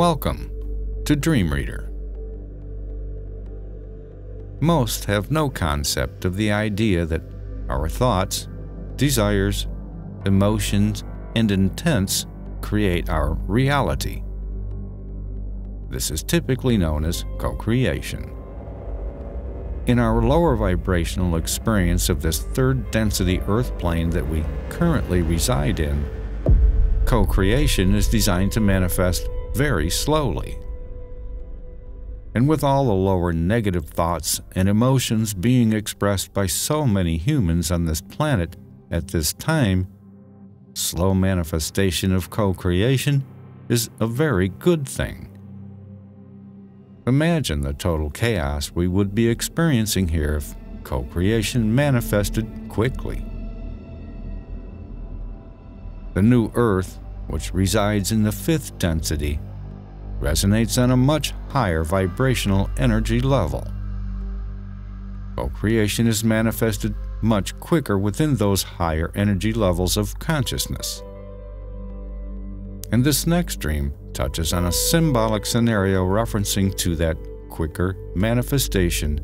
Welcome to Dream Reader. Most have no concept of the idea that our thoughts, desires, emotions, and intents create our reality. This is typically known as co creation. In our lower vibrational experience of this third density Earth plane that we currently reside in, co creation is designed to manifest very slowly. And with all the lower negative thoughts and emotions being expressed by so many humans on this planet at this time, slow manifestation of co creation is a very good thing. Imagine the total chaos we would be experiencing here if co creation manifested quickly. The new Earth which resides in the fifth density, resonates on a much higher vibrational energy level. Co-creation is manifested much quicker within those higher energy levels of consciousness. And this next dream touches on a symbolic scenario referencing to that quicker manifestation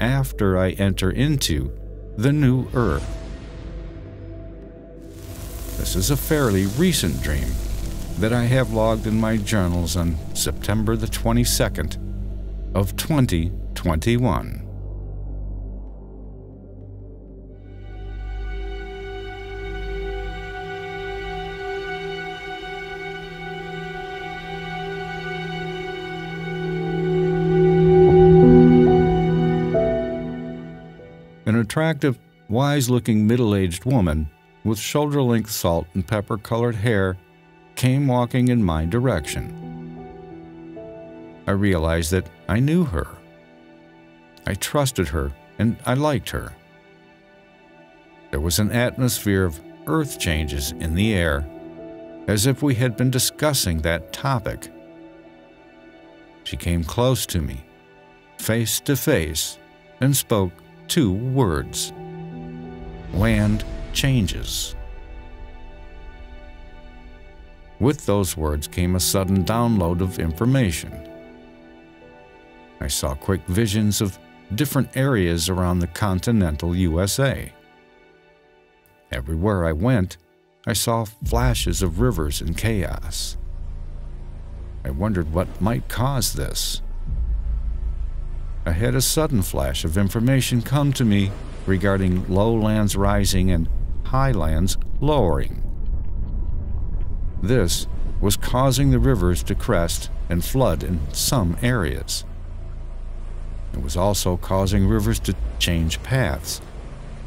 after I enter into the new earth. This is a fairly recent dream that I have logged in my journals on September the 22nd of 2021. An attractive, wise looking middle aged woman with shoulder length salt and pepper colored hair, came walking in my direction. I realized that I knew her. I trusted her and I liked her. There was an atmosphere of earth changes in the air, as if we had been discussing that topic. She came close to me, face to face, and spoke two words land changes. With those words came a sudden download of information. I saw quick visions of different areas around the continental USA. Everywhere I went, I saw flashes of rivers and chaos. I wondered what might cause this. I had a sudden flash of information come to me regarding lowlands rising and highlands lowering. This was causing the rivers to crest and flood in some areas. It was also causing rivers to change paths,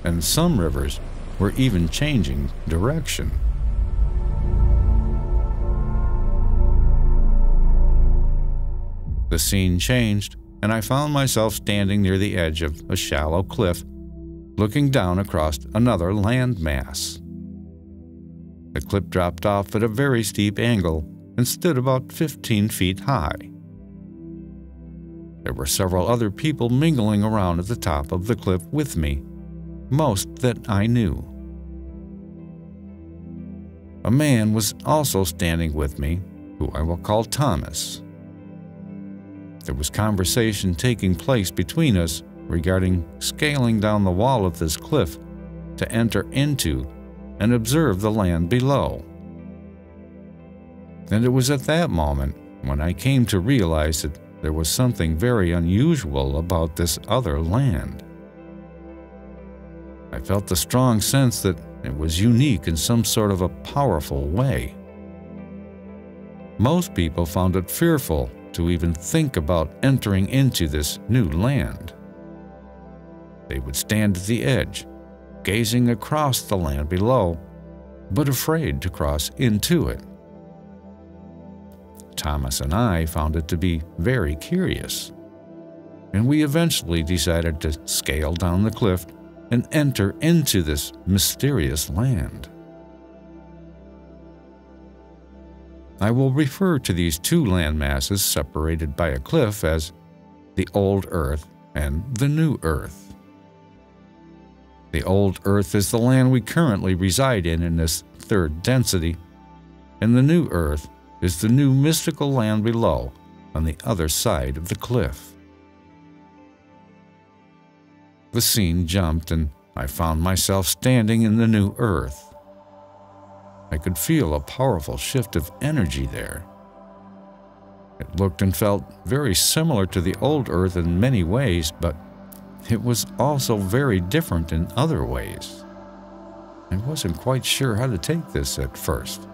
and some rivers were even changing direction. The scene changed, and I found myself standing near the edge of a shallow cliff looking down across another land mass. The cliff dropped off at a very steep angle and stood about 15 feet high. There were several other people mingling around at the top of the cliff with me, most that I knew. A man was also standing with me, who I will call Thomas. There was conversation taking place between us regarding scaling down the wall of this cliff to enter into and observe the land below. And it was at that moment when I came to realize that there was something very unusual about this other land. I felt the strong sense that it was unique in some sort of a powerful way. Most people found it fearful to even think about entering into this new land. They would stand at the edge, gazing across the land below, but afraid to cross into it. Thomas and I found it to be very curious, and we eventually decided to scale down the cliff and enter into this mysterious land. I will refer to these two land masses separated by a cliff as the Old Earth and the New Earth. The old Earth is the land we currently reside in in this third density, and the new Earth is the new mystical land below on the other side of the cliff. The scene jumped, and I found myself standing in the new earth. I could feel a powerful shift of energy there. It looked and felt very similar to the old earth in many ways, but it was also very different in other ways. I wasn't quite sure how to take this at first.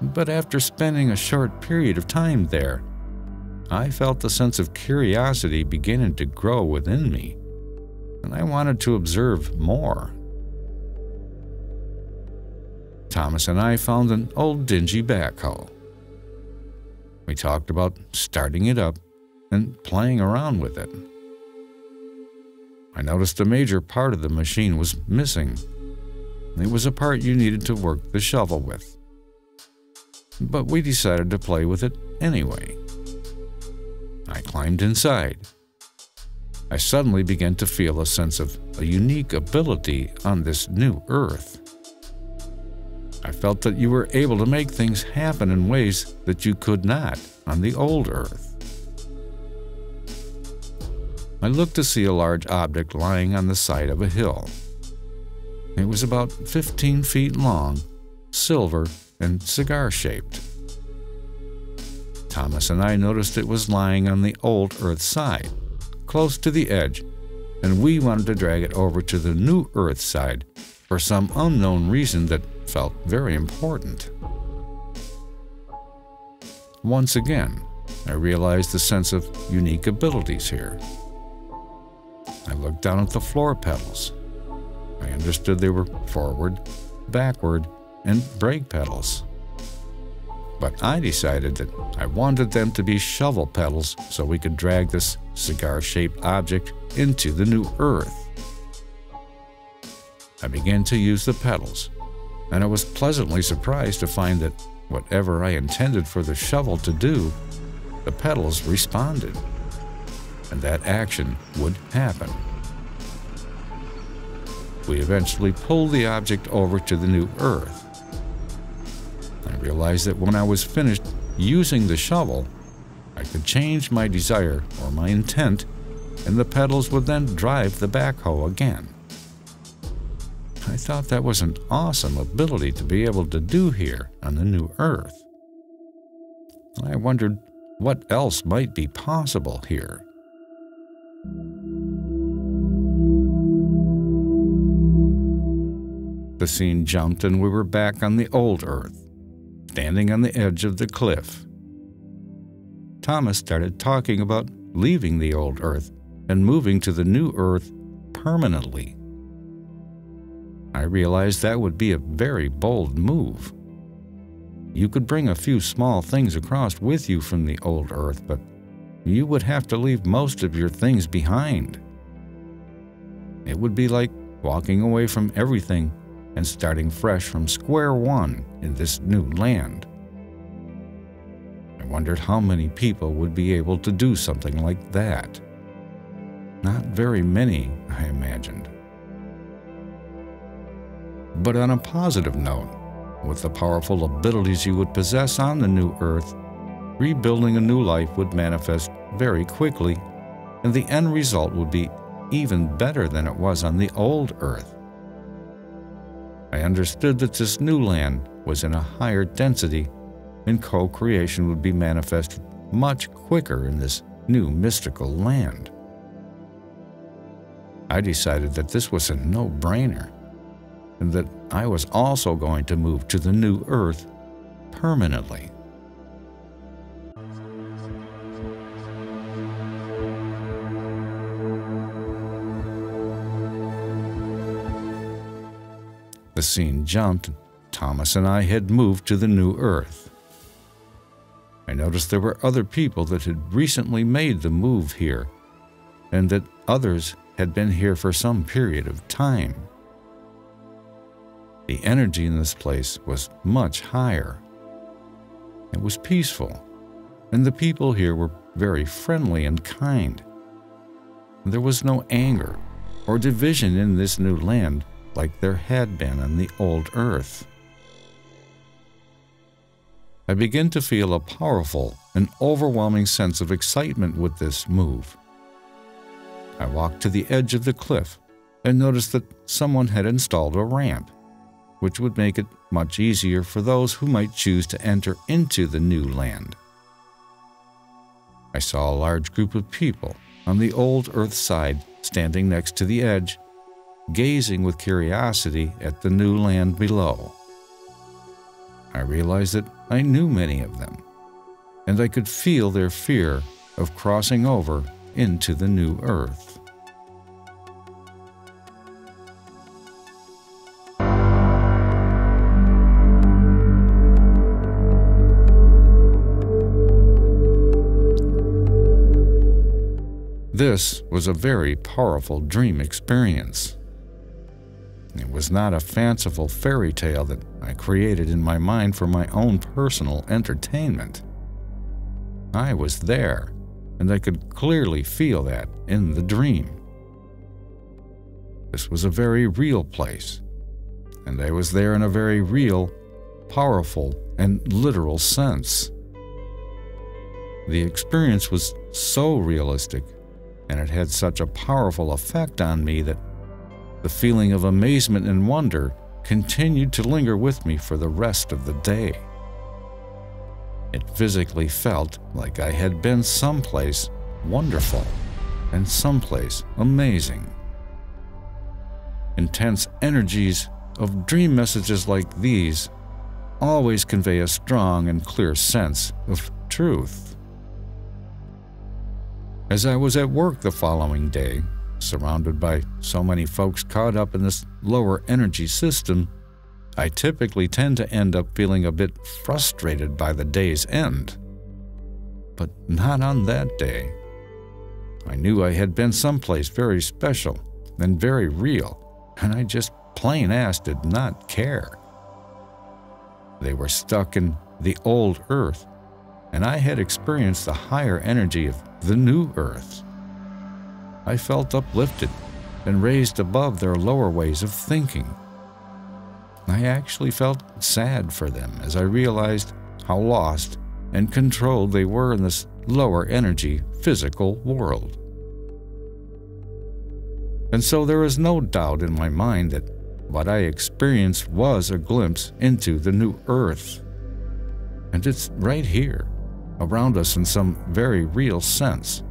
But after spending a short period of time there, I felt a sense of curiosity beginning to grow within me, and I wanted to observe more. Thomas and I found an old dingy backhoe. We talked about starting it up and playing around with it. I noticed a major part of the machine was missing. It was a part you needed to work the shovel with. But we decided to play with it anyway. I climbed inside. I suddenly began to feel a sense of a unique ability on this new earth. I felt that you were able to make things happen in ways that you could not on the old earth. I looked to see a large object lying on the side of a hill. It was about 15 feet long, silver, and cigar shaped. Thomas and I noticed it was lying on the old Earth side, close to the edge, and we wanted to drag it over to the new Earth side for some unknown reason that felt very important. Once again, I realized the sense of unique abilities here. I looked down at the floor pedals. I understood they were forward, backward, and brake pedals but I decided that I wanted them to be shovel pedals so we could drag this cigar shaped object into the new earth. I began to use the pedals, and I was pleasantly surprised to find that whatever I intended for the shovel to do, the pedals responded, and that action would happen. We eventually pulled the object over to the new earth I realized that when I was finished using the shovel, I could change my desire or my intent, and the pedals would then drive the backhoe again. I thought that was an awesome ability to be able to do here on the new Earth. I wondered what else might be possible here. The scene jumped and we were back on the old Earth standing on the edge of the cliff. Thomas started talking about leaving the old Earth and moving to the new Earth permanently. I realized that would be a very bold move. You could bring a few small things across with you from the old Earth, but you would have to leave most of your things behind. It would be like walking away from everything and starting fresh from square one in this new land. I wondered how many people would be able to do something like that. Not very many, I imagined. But on a positive note, with the powerful abilities you would possess on the new Earth, rebuilding a new life would manifest very quickly, and the end result would be even better than it was on the old Earth. I understood that this new land was in a higher density and co creation would be manifested much quicker in this new mystical land. I decided that this was a no brainer and that I was also going to move to the new earth permanently. The scene jumped, Thomas and I had moved to the new Earth. I noticed there were other people that had recently made the move here, and that others had been here for some period of time. The energy in this place was much higher. It was peaceful, and the people here were very friendly and kind. There was no anger or division in this new land like there had been on the old earth. I begin to feel a powerful and overwhelming sense of excitement with this move. I walked to the edge of the cliff and noticed that someone had installed a ramp, which would make it much easier for those who might choose to enter into the new land. I saw a large group of people on the old earth side standing next to the edge, gazing with curiosity at the new land below. I realized that I knew many of them, and I could feel their fear of crossing over into the new earth. This was a very powerful dream experience. It was not a fanciful fairy tale that I created in my mind for my own personal entertainment. I was there, and I could clearly feel that in the dream. This was a very real place, and I was there in a very real, powerful, and literal sense. The experience was so realistic, and it had such a powerful effect on me that the feeling of amazement and wonder continued to linger with me for the rest of the day. It physically felt like I had been someplace wonderful and someplace amazing. Intense energies of dream messages like these always convey a strong and clear sense of truth. As I was at work the following day, surrounded by so many folks caught up in this lower energy system, I typically tend to end up feeling a bit frustrated by the day's end. But not on that day. I knew I had been someplace very special and very real, and I just plain ass did not care. They were stuck in the old earth, and I had experienced the higher energy of the new earth. I felt uplifted and raised above their lower ways of thinking. I actually felt sad for them as I realized how lost and controlled they were in this lower energy physical world. And so there is no doubt in my mind that what I experienced was a glimpse into the new earth. And it's right here, around us in some very real sense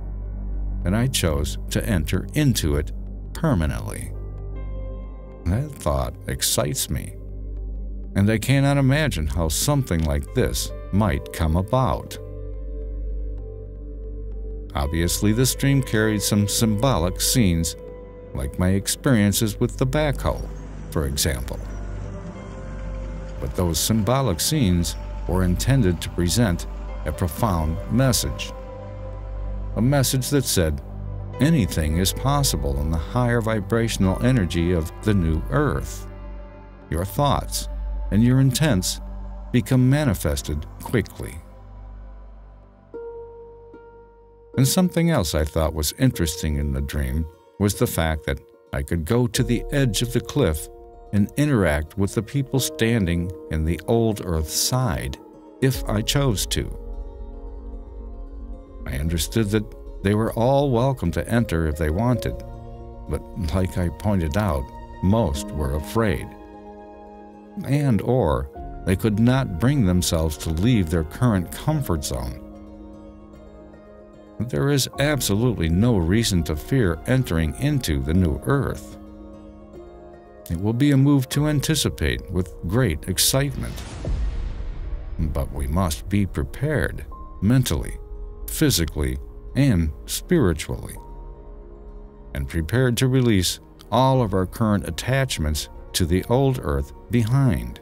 and I chose to enter into it permanently. That thought excites me, and I cannot imagine how something like this might come about. Obviously, this dream carried some symbolic scenes, like my experiences with the backhoe, for example. But those symbolic scenes were intended to present a profound message a message that said, anything is possible in the higher vibrational energy of the new earth. Your thoughts and your intents become manifested quickly. And something else I thought was interesting in the dream was the fact that I could go to the edge of the cliff and interact with the people standing in the old earth side if I chose to. I understood that they were all welcome to enter if they wanted, but like I pointed out, most were afraid. And or they could not bring themselves to leave their current comfort zone. There is absolutely no reason to fear entering into the new earth. It will be a move to anticipate with great excitement. But we must be prepared mentally physically, and spiritually, and prepared to release all of our current attachments to the old earth behind.